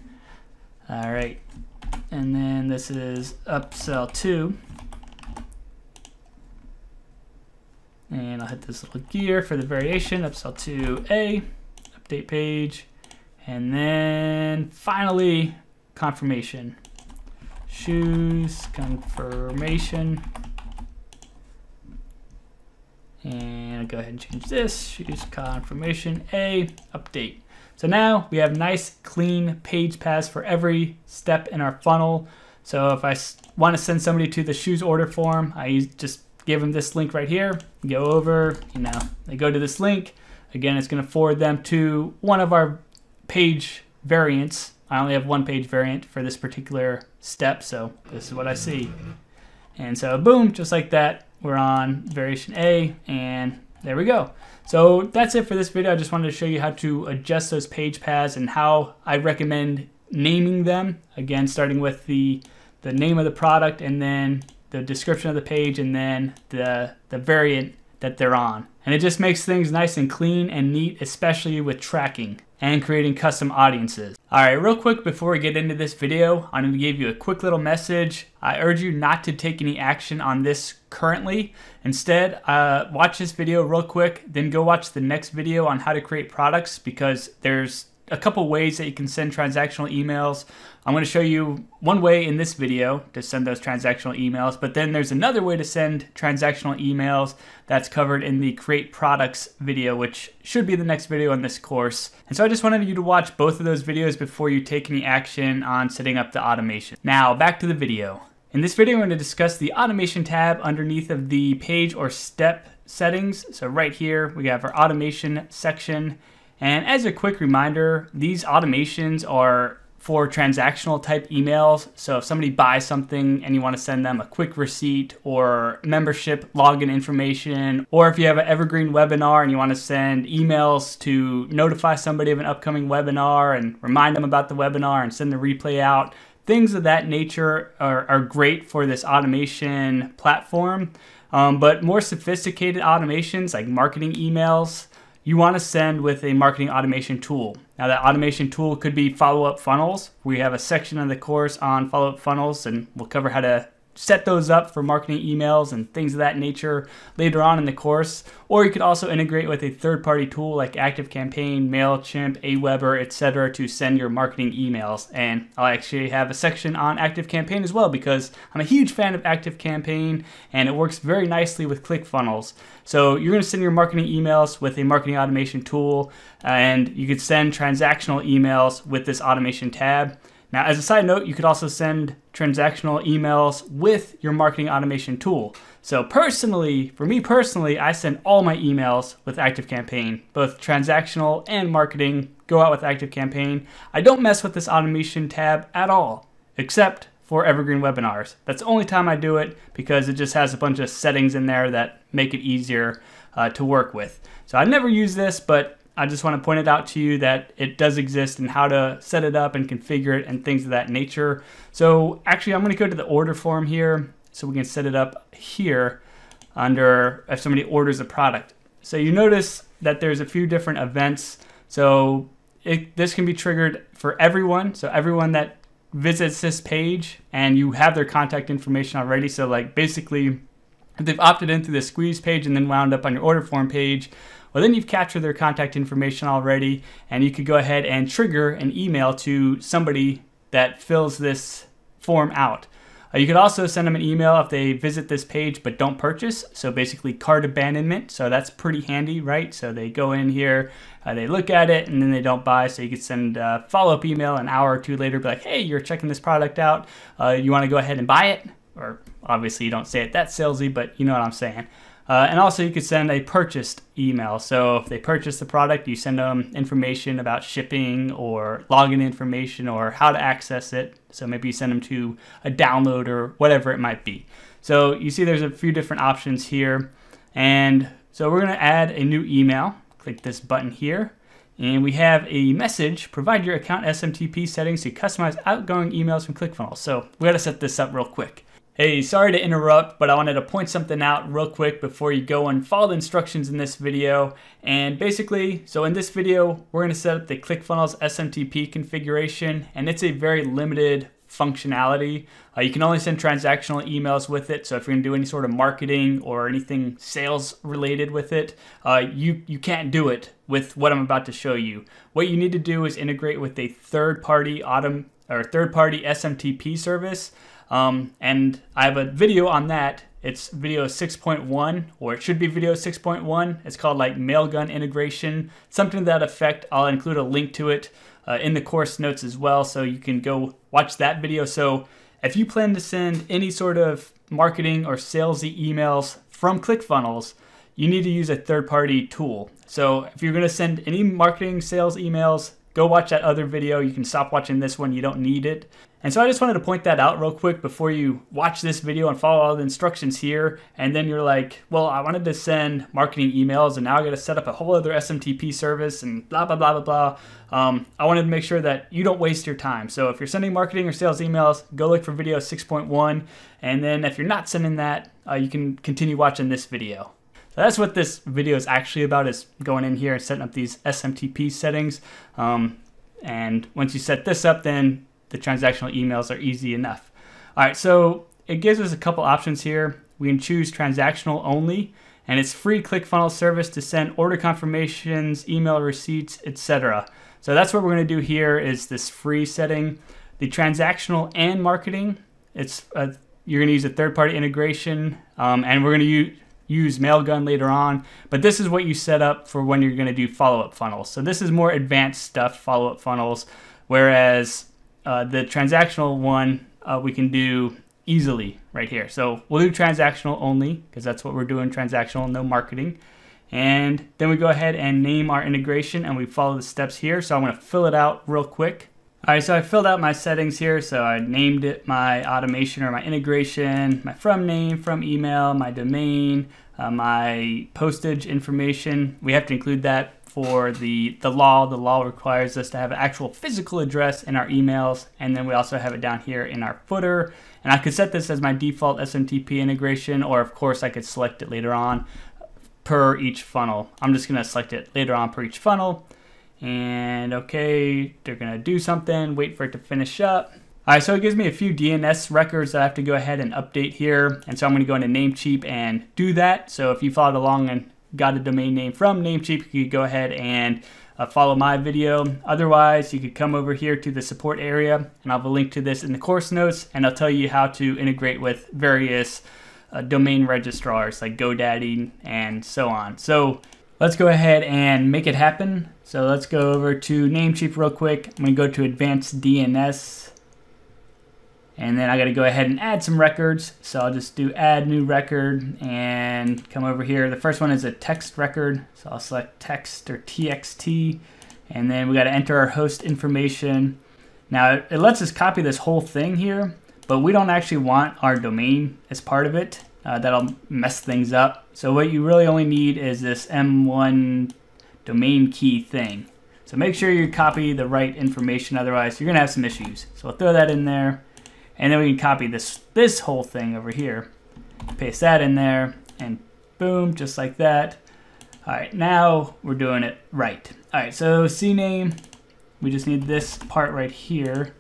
All right. And then this is upsell two. And I'll hit this little gear for the variation, upsell 2A, update page. And then finally, confirmation. Shoes, confirmation. And I'll go ahead and change this. Shoes, confirmation, A, update. So now we have nice, clean page paths for every step in our funnel. So if I want to send somebody to the shoes order form, I just give them this link right here, go over, you know, they go to this link. Again, it's going to forward them to one of our page variants I only have one page variant for this particular step, so this is what I see. And so boom, just like that, we're on variation A, and there we go. So that's it for this video. I just wanted to show you how to adjust those page paths and how I recommend naming them. Again, starting with the, the name of the product and then the description of the page and then the, the variant that they're on. And it just makes things nice and clean and neat, especially with tracking and creating custom audiences. Alright, real quick before we get into this video, I'm to give you a quick little message. I urge you not to take any action on this currently. Instead, uh, watch this video real quick, then go watch the next video on how to create products because there's a couple ways that you can send transactional emails. I'm going to show you one way in this video to send those transactional emails, but then there's another way to send transactional emails that's covered in the Create Products video, which should be the next video in this course. And so I just wanted you to watch both of those videos before you take any action on setting up the automation. Now, back to the video. In this video, I'm going to discuss the automation tab underneath of the page or step settings. So right here, we have our automation section. And as a quick reminder, these automations are for transactional type emails. So if somebody buys something and you want to send them a quick receipt or membership login information, or if you have an evergreen webinar and you want to send emails to notify somebody of an upcoming webinar and remind them about the webinar and send the replay out, things of that nature are, are great for this automation platform. Um, but more sophisticated automations like marketing emails, you want to send with a marketing automation tool. Now that automation tool could be follow-up funnels. We have a section of the course on follow-up funnels and we'll cover how to set those up for marketing emails and things of that nature later on in the course. Or you could also integrate with a third-party tool like ActiveCampaign, MailChimp, AWeber, etc. to send your marketing emails. And I'll actually have a section on ActiveCampaign as well because I'm a huge fan of ActiveCampaign and it works very nicely with ClickFunnels. So you're going to send your marketing emails with a marketing automation tool and you could send transactional emails with this automation tab. Now, as a side note, you could also send transactional emails with your marketing automation tool. So personally, for me personally, I send all my emails with ActiveCampaign, both transactional and marketing go out with ActiveCampaign. I don't mess with this automation tab at all, except for Evergreen webinars. That's the only time I do it because it just has a bunch of settings in there that make it easier uh, to work with. So I never use this, but I just want to point it out to you that it does exist and how to set it up and configure it and things of that nature. So actually I'm going to go to the order form here so we can set it up here under if somebody orders a product. So you notice that there's a few different events. So it, this can be triggered for everyone. So everyone that visits this page and you have their contact information already. So like basically, if they've opted into the squeeze page and then wound up on your order form page, well then you've captured their contact information already and you could go ahead and trigger an email to somebody that fills this form out. Uh, you could also send them an email if they visit this page but don't purchase. So basically cart abandonment. So that's pretty handy, right? So they go in here, uh, they look at it, and then they don't buy. So you could send a follow-up email an hour or two later, be like, hey, you're checking this product out. Uh, you want to go ahead and buy it? Or obviously you don't say it that salesy, but you know what I'm saying. Uh, and also, you could send a purchased email. So if they purchase the product, you send them information about shipping or login information or how to access it. So maybe you send them to a download or whatever it might be. So you see there's a few different options here. And so we're going to add a new email. Click this button here. And we have a message, provide your account SMTP settings to customize outgoing emails from ClickFunnels. So we got to set this up real quick. Hey, sorry to interrupt, but I wanted to point something out real quick before you go and follow the instructions in this video. And basically, so in this video, we're gonna set up the ClickFunnels SMTP configuration, and it's a very limited functionality. Uh, you can only send transactional emails with it. So if you're gonna do any sort of marketing or anything sales related with it, uh, you, you can't do it with what I'm about to show you. What you need to do is integrate with a third-party autumn or third-party SMTP service. Um, and I have a video on that. It's video 6.1, or it should be video 6.1. It's called like Mailgun integration, something to that effect. I'll include a link to it uh, in the course notes as well, so you can go watch that video. So if you plan to send any sort of marketing or salesy emails from ClickFunnels, you need to use a third-party tool. So if you're going to send any marketing sales emails, go watch that other video. You can stop watching this one. You don't need it. And so I just wanted to point that out real quick before you watch this video and follow all the instructions here. And then you're like, well, I wanted to send marketing emails and now I got to set up a whole other SMTP service and blah, blah, blah, blah, blah. Um, I wanted to make sure that you don't waste your time. So if you're sending marketing or sales emails, go look for video 6.1. And then if you're not sending that, uh, you can continue watching this video. So that's what this video is actually about is going in here and setting up these SMTP settings. Um, and once you set this up, then the transactional emails are easy enough. All right, so it gives us a couple options here. We can choose transactional only, and it's free ClickFunnels service to send order confirmations, email receipts, etc. So that's what we're going to do here is this free setting. The transactional and marketing, it's a, you're going to use a third-party integration, um, and we're going to use use Mailgun later on, but this is what you set up for when you're going to do follow-up funnels. So this is more advanced stuff, follow-up funnels, whereas uh, the transactional one uh, we can do easily right here. So we'll do transactional only because that's what we're doing, transactional, no marketing. And then we go ahead and name our integration and we follow the steps here. So I'm gonna fill it out real quick. All right, so I filled out my settings here. So I named it my automation or my integration, my from name, from email, my domain, uh, my postage information. We have to include that for the, the law. The law requires us to have an actual physical address in our emails, and then we also have it down here in our footer. And I could set this as my default SMTP integration, or of course I could select it later on per each funnel. I'm just gonna select it later on per each funnel. And okay, they're gonna do something, wait for it to finish up. All right, so it gives me a few DNS records that I have to go ahead and update here. And so I'm gonna go into Namecheap and do that. So if you followed along and got a domain name from Namecheap, you could go ahead and uh, follow my video. Otherwise, you could come over here to the support area, and I'll have a link to this in the course notes, and I'll tell you how to integrate with various uh, domain registrars like GoDaddy and so on. So let's go ahead and make it happen. So let's go over to Namecheap real quick. I'm to go to Advanced DNS and then I got to go ahead and add some records. So I'll just do add new record and come over here. The first one is a text record. So I'll select text or TXT. And then we got to enter our host information. Now it lets us copy this whole thing here, but we don't actually want our domain as part of it. Uh, that'll mess things up. So what you really only need is this M1 domain key thing. So make sure you copy the right information, otherwise you're gonna have some issues. So I'll throw that in there. And then we can copy this, this whole thing over here. Paste that in there, and boom, just like that. All right, now we're doing it right. All right, so CNAME, we just need this part right here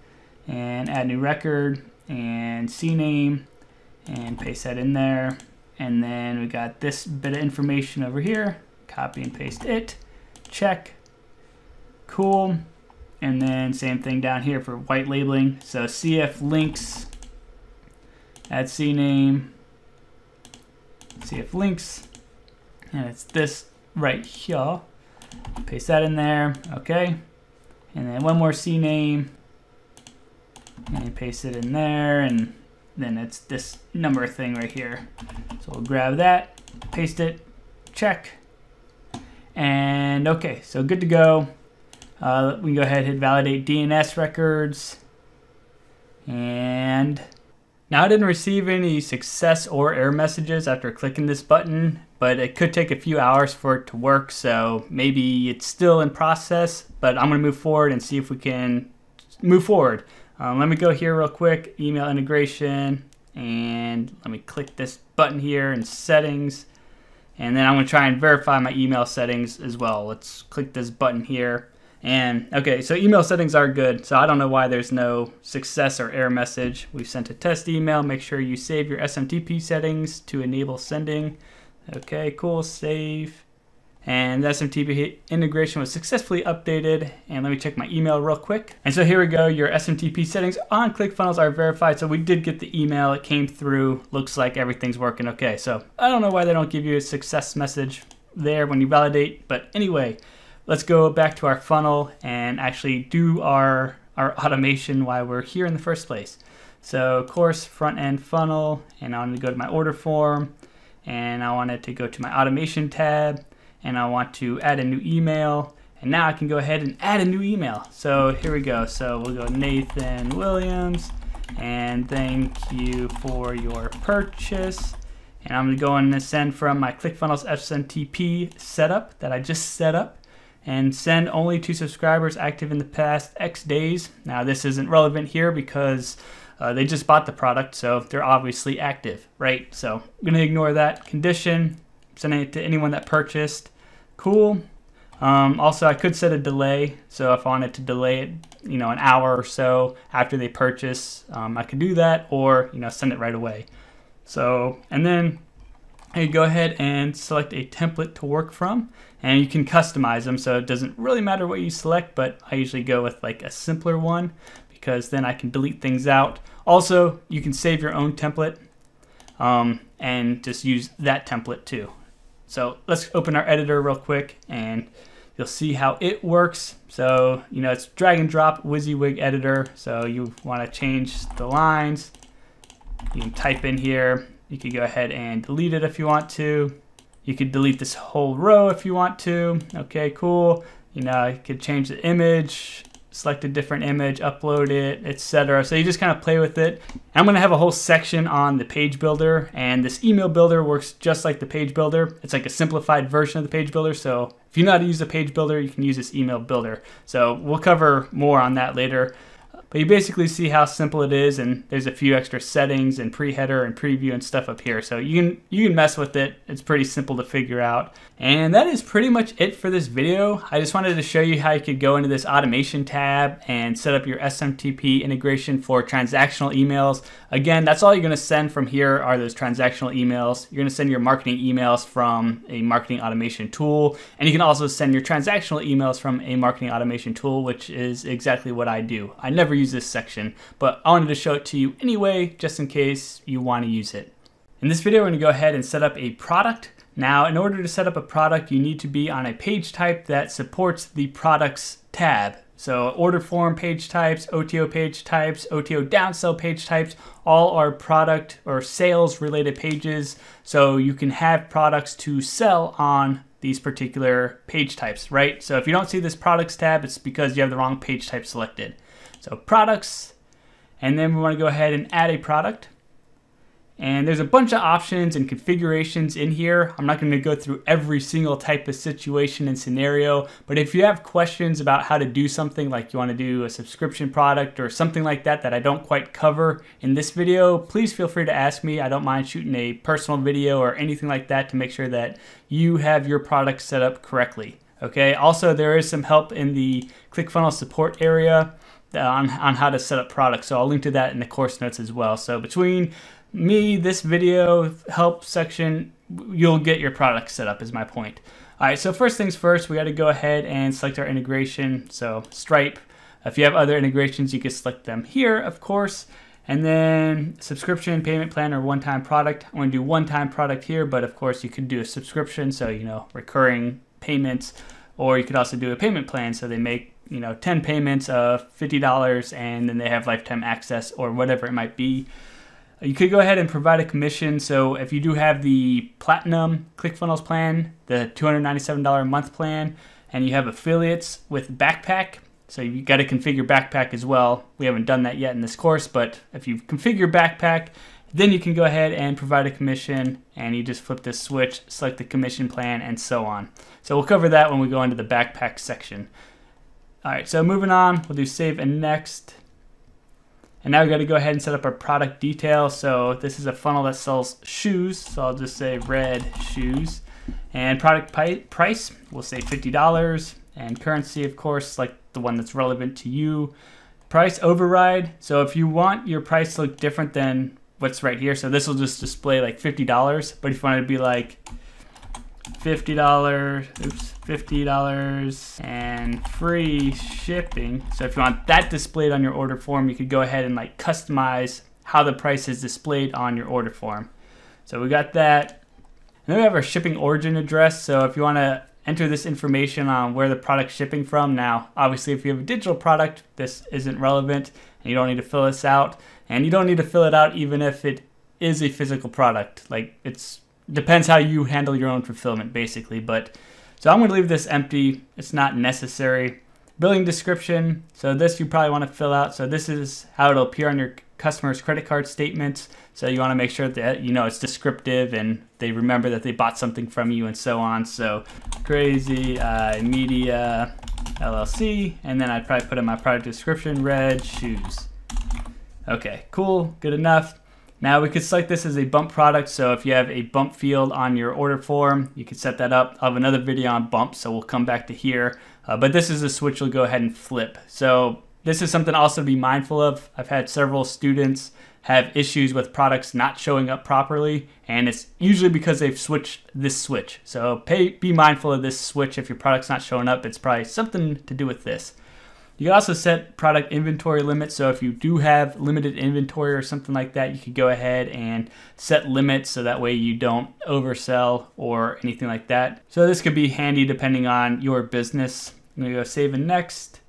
and add new record and CNAME and paste that in there. And then we got this bit of information over here, copy and paste it, check, cool. And then same thing down here for white labeling. So CF links, add CNAME, CF links, and it's this right here. Paste that in there, okay. And then one more CNAME, and paste it in there, and then it's this number thing right here. So we'll grab that, paste it, check, and okay, so good to go. Uh, we can go ahead and hit validate DNS records, and now I didn't receive any success or error messages after clicking this button, but it could take a few hours for it to work, so maybe it's still in process, but I'm gonna move forward and see if we can move forward. Um, let me go here real quick, email integration, and let me click this button here in settings, and then I'm gonna try and verify my email settings as well. Let's click this button here. And okay, so email settings are good. So I don't know why there's no success or error message. We've sent a test email. Make sure you save your SMTP settings to enable sending. Okay, cool, save. And the SMTP integration was successfully updated. And let me check my email real quick. And so here we go. Your SMTP settings on ClickFunnels are verified. So we did get the email. It came through. Looks like everything's working okay. So I don't know why they don't give you a success message there when you validate. But anyway, let's go back to our funnel and actually do our, our automation while we're here in the first place. So of course front end funnel, and I want to go to my order form, and I wanted to go to my automation tab, and I want to add a new email, and now I can go ahead and add a new email. So here we go. So we'll go Nathan Williams, and thank you for your purchase. And I'm going to go and send from my ClickFunnels SMTP setup that I just set up and send only to subscribers active in the past X days. Now, this isn't relevant here because uh, they just bought the product, so they're obviously active, right? So I'm going to ignore that condition, it to anyone that purchased. Cool. Um, also, I could set a delay, so if I wanted to delay it, you know, an hour or so after they purchase, um, I could do that, or you know, send it right away. So, and then I go ahead and select a template to work from and you can customize them so it doesn't really matter what you select but I usually go with like a simpler one because then I can delete things out also you can save your own template um, and just use that template too so let's open our editor real quick and you'll see how it works. So you know it's drag and drop WYSIWYG editor. So you want to change the lines. You can type in here. You could go ahead and delete it if you want to. You could delete this whole row if you want to. Okay, cool. You know, you could change the image, select a different image, upload it, etc. So you just kind of play with it. I'm going to have a whole section on the page builder, and this email builder works just like the page builder. It's like a simplified version of the page builder. So if you know how to use the page builder, you can use this email builder. So we'll cover more on that later. But you basically see how simple it is, and there's a few extra settings and pre-header and preview and stuff up here. So you can you can mess with it. It's pretty simple to figure out. And that is pretty much it for this video. I just wanted to show you how you could go into this automation tab and set up your SMTP integration for transactional emails. Again, that's all you're gonna send from here are those transactional emails. You're gonna send your marketing emails from a marketing automation tool, and you can also send your transactional emails from a marketing automation tool, which is exactly what I do. I never use this section, but I wanted to show it to you anyway, just in case you wanna use it. In this video, we're gonna go ahead and set up a product now, in order to set up a product, you need to be on a page type that supports the products tab. So order form page types, OTO page types, OTO downsell page types, all are product or sales related pages. So you can have products to sell on these particular page types, right? So if you don't see this products tab, it's because you have the wrong page type selected. So products, and then we wanna go ahead and add a product. And there's a bunch of options and configurations in here. I'm not going to go through every single type of situation and scenario, but if you have questions about how to do something like you want to do a subscription product or something like that that I don't quite cover in this video, please feel free to ask me. I don't mind shooting a personal video or anything like that to make sure that you have your product set up correctly. Okay, also there is some help in the ClickFunnels support area Uh, on, on how to set up products. So I'll link to that in the course notes as well. So between me, this video, help section, you'll get your product set up is my point. All right, so first things first, we got to go ahead and select our integration. So Stripe, if you have other integrations, you can select them here, of course. And then subscription, payment plan, or one-time product. I'm gonna do one-time product here, but of course you could do a subscription, so you know, recurring payments, or you could also do a payment plan, so they make you know 10 payments of $50 and then they have lifetime access or whatever it might be. You could go ahead and provide a commission. So if you do have the platinum ClickFunnels plan, the $297 a month plan, and you have affiliates with Backpack, so you got to configure Backpack as well. We haven't done that yet in this course, but if you configure Backpack, then you can go ahead and provide a commission and you just flip this switch, select the commission plan and so on. So we'll cover that when we go into the Backpack section. All right, so moving on, we'll do save and next. And now we got to go ahead and set up our product detail. So this is a funnel that sells shoes. So I'll just say red shoes. And product price, we'll say $50. And currency, of course, like the one that's relevant to you. Price override. So if you want your price to look different than what's right here, so this will just display like $50. But if you want it to be like $50, oops, $50 and free shipping. So if you want that displayed on your order form, you could go ahead and like customize how the price is displayed on your order form. So we got that. And then we have our shipping origin address. So if you want to enter this information on where the product's shipping from. Now, obviously, if you have a digital product, this isn't relevant and you don't need to fill this out. And you don't need to fill it out even if it is a physical product. Like it's depends how you handle your own fulfillment basically, but so I'm going to leave this empty. It's not necessary. Billing description. So this you probably want to fill out. So this is how it'll appear on your customer's credit card statements. So you want to make sure that you know it's descriptive and they remember that they bought something from you and so on. So crazy uh, media LLC, and then I'd probably put in my product description red shoes. Okay, cool, good enough. Now we could select this as a bump product. So if you have a bump field on your order form, you can set that up. I have another video on bump, so we'll come back to here. Uh, but this is a switch we'll go ahead and flip. So this is something also to be mindful of. I've had several students have issues with products not showing up properly, and it's usually because they've switched this switch. So pay, be mindful of this switch. If your product's not showing up, it's probably something to do with this. You can also set product inventory limits. So if you do have limited inventory or something like that, you could go ahead and set limits so that way you don't oversell or anything like that. So this could be handy depending on your business. I'm gonna go save and next.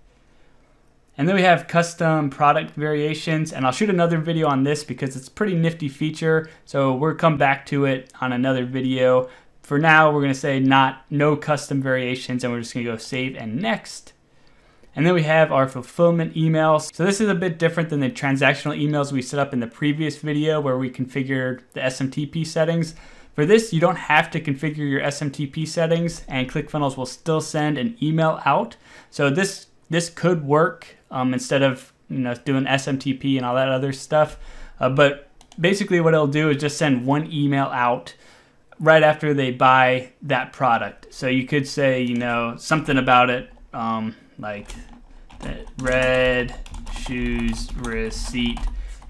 And then we have custom product variations, and I'll shoot another video on this because it's a pretty nifty feature. So we'll come back to it on another video. For now, we're gonna say not no custom variations, and we're just gonna go save and next. And then we have our fulfillment emails. So this is a bit different than the transactional emails we set up in the previous video where we configured the SMTP settings. For this, you don't have to configure your SMTP settings and ClickFunnels will still send an email out. So this this could work um, instead of you know doing SMTP and all that other stuff. Uh, but basically what it'll do is just send one email out right after they buy that product. So you could say, you know, something about it. Um, like red shoes receipt.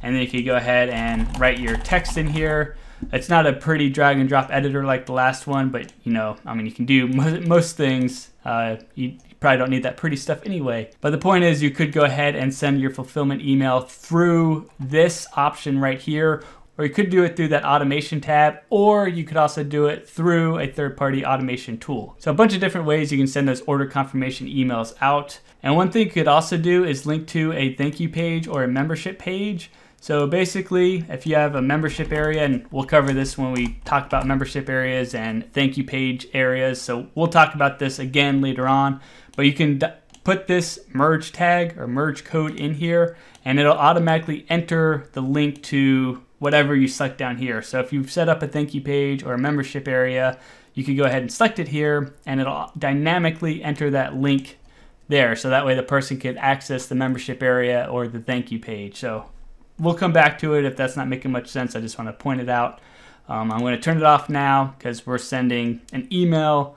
And then you can go ahead and write your text in here. It's not a pretty drag and drop editor like the last one but you know i mean you can do most things. Uh, you probably don't need that pretty stuff anyway. But the point is you could go ahead and send your fulfillment email through this option right here or you could do it through that automation tab, or you could also do it through a third-party automation tool. So a bunch of different ways you can send those order confirmation emails out. And one thing you could also do is link to a thank you page or a membership page. So basically, if you have a membership area, and we'll cover this when we talk about membership areas and thank you page areas. So we'll talk about this again later on, but you can put this merge tag or merge code in here and it'll automatically enter the link to whatever you select down here. So if you've set up a thank you page or a membership area, you can go ahead and select it here and it'll dynamically enter that link there. So that way the person can access the membership area or the thank you page. So we'll come back to it if that's not making much sense. I just want to point it out. Um, I'm going to turn it off now because we're sending an email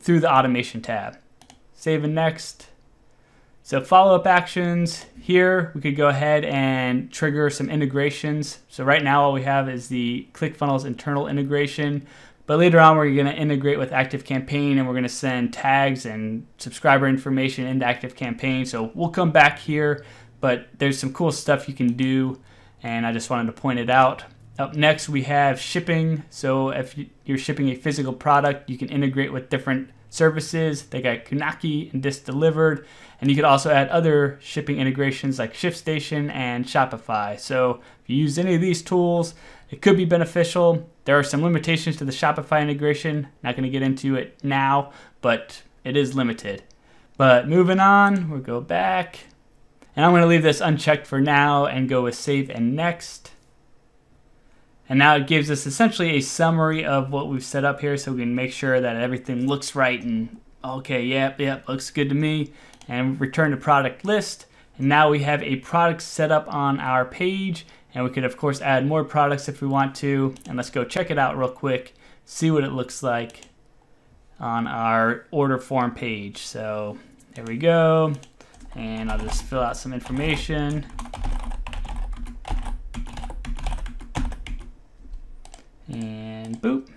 through the automation tab. Save and next. So follow-up actions, here we could go ahead and trigger some integrations. So right now all we have is the ClickFunnels internal integration, but later on we're going to integrate with ActiveCampaign and we're going to send tags and subscriber information into ActiveCampaign. So we'll come back here, but there's some cool stuff you can do and I just wanted to point it out. Up next we have shipping. So if you're shipping a physical product, you can integrate with different services. They got Kunaki and Disc Delivered, and you could also add other shipping integrations like ShipStation and Shopify. So if you use any of these tools, it could be beneficial. There are some limitations to the Shopify integration. Not going to get into it now, but it is limited. But moving on, we'll go back. And I'm going to leave this unchecked for now and go with save and next. And now it gives us essentially a summary of what we've set up here so we can make sure that everything looks right and okay, yep, yep, looks good to me. And return to product list. And now we have a product set up on our page and we could of course add more products if we want to. And let's go check it out real quick, see what it looks like on our order form page. So there we go. And I'll just fill out some information. And boop.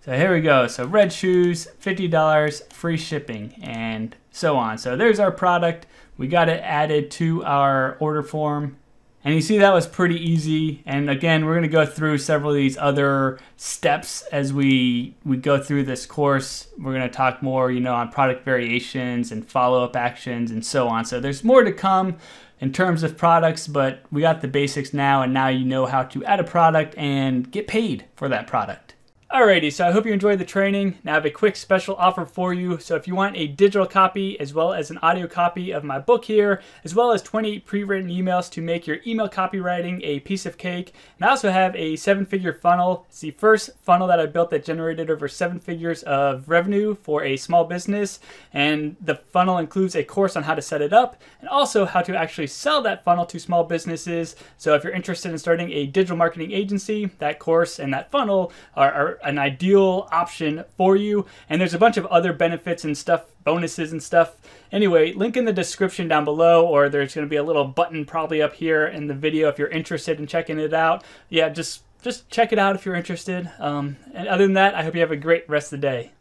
So here we go. So red shoes, $50, free shipping, and so on. So there's our product. We got it added to our order form. And you see that was pretty easy. And again, we're gonna go through several of these other steps as we, we go through this course. We're gonna talk more, you know, on product variations and follow-up actions and so on. So there's more to come in terms of products, but we got the basics now, and now you know how to add a product and get paid for that product. Alrighty, so I hope you enjoyed the training. Now I have a quick special offer for you. So if you want a digital copy as well as an audio copy of my book here, as well as 20 pre-written emails to make your email copywriting a piece of cake. And I also have a seven-figure funnel. It's the first funnel that I built that generated over seven figures of revenue for a small business. And the funnel includes a course on how to set it up and also how to actually sell that funnel to small businesses. So if you're interested in starting a digital marketing agency, that course and that funnel are, an ideal option for you. And there's a bunch of other benefits and stuff, bonuses and stuff. Anyway, link in the description down below, or there's going to be a little button probably up here in the video if you're interested in checking it out. Yeah, just just check it out if you're interested. Um, and other than that, I hope you have a great rest of the day.